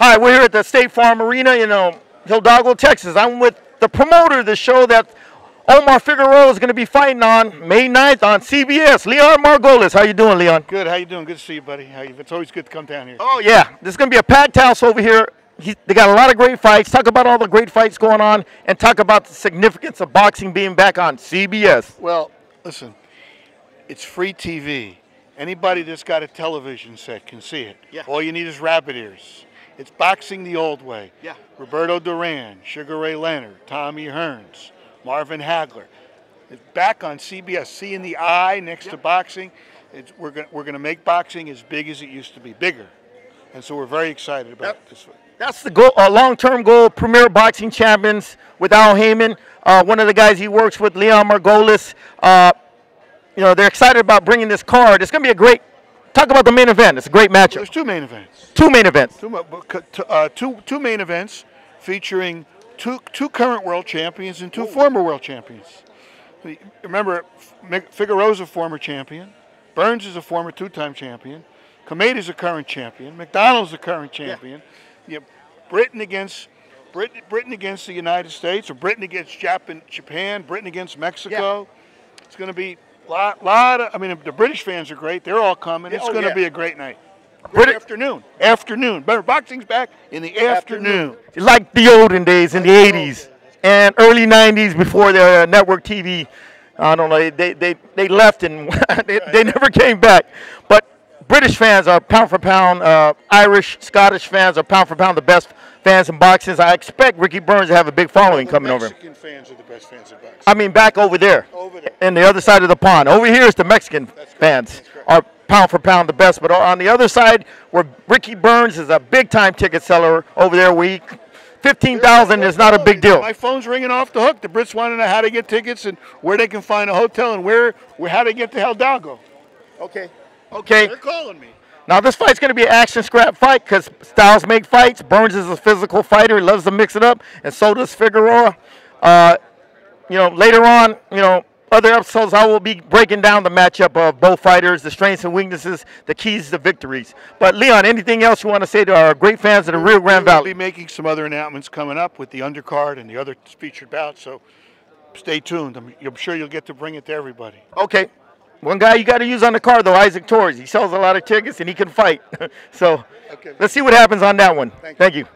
Hi, we're here at the State Farm Arena in um, Hidalgo, Texas. I'm with the promoter of the show that Omar Figueroa is going to be fighting on May 9th on CBS. Leon Margules. How you doing, Leon? Good. How you doing? Good to see you, buddy. How you? It's always good to come down here. Oh, yeah. There's going to be a packed house over here. He, they got a lot of great fights. Talk about all the great fights going on and talk about the significance of boxing being back on CBS. Well, listen, it's free TV. Anybody that's got a television set can see it. Yeah. All you need is rabbit ears. It's boxing the old way. Yeah. Roberto Duran, Sugar Ray Leonard, Tommy Hearns, Marvin Hagler. It's back on CBS. See in the eye next to boxing. It's, we're going we're gonna make boxing as big as it used to be, bigger. And so we're very excited about Yep. this. That's the goal, uh, long-term goal. Premier boxing champions with Al Haymon, uh, one of the guys he works with, Leon Margules. Uh, you know they're excited about bringing this card. It's going to be a great. Talk about the main event. It's a great matchup. There's two main events. Two main events. Two, ma- bu- cu- t- uh, two, two main events featuring two, two current world champions and two former world champions. Remember, Figueroa's a former champion. Burns is a former two-time champion. Kameda's a current champion. McDonnell's a current champion. You Britain against Britain, Britain against the United States, or Britain against Japan, Japan Britain against Mexico. Yeah. It's going to be lot, lot of. I mean, the British fans are great. They're all coming. It's oh, going to yeah. be a great night. Afternoon. Afternoon. Remember, boxing's back in the afternoon. like the olden days in the 80s and early 90s before the uh, network TV. I don't know. They, they, they left and they, they never came back. But British fans are pound for pound. Uh, Irish, Scottish fans are pound for pound the best fans in boxing. I expect Ricky Burns to have a big following The coming over. Mexican fans are the best fans of boxing. I mean, back over there, Over there. in the other side of the pond. Over here is the Mexican fans are pound for pound the best. But on the other side, where Ricky Burns is a big time ticket seller over there, where he, fifteen thousand is not a big deal. My phone's ringing off the hook. The Brits want to know how to get tickets and where they can find a hotel and where, where how to get to Hidalgo. Okay. Okay. They're calling me. Now this fight's going to be an action scrap fight because styles make fights. Burns is a physical fighter; he loves to mix it up, and so does Figueroa. Uh, you know, later on, you know, other episodes I will be breaking down the matchup of both fighters, the strengths and weaknesses, the keys to victories. But Leon, anything else you want to say to our great fans of the Rio Grande Valley? We'll be making some other announcements coming up with the undercard and the other featured bouts. So stay tuned. I'm, I'm sure you'll get to bring it to everybody. Okay. One guy you got to use on the card though, Isaac Torres. He sells a lot of tickets and he can fight. so Okay. let's see what happens on that one. Thank you. Thank you.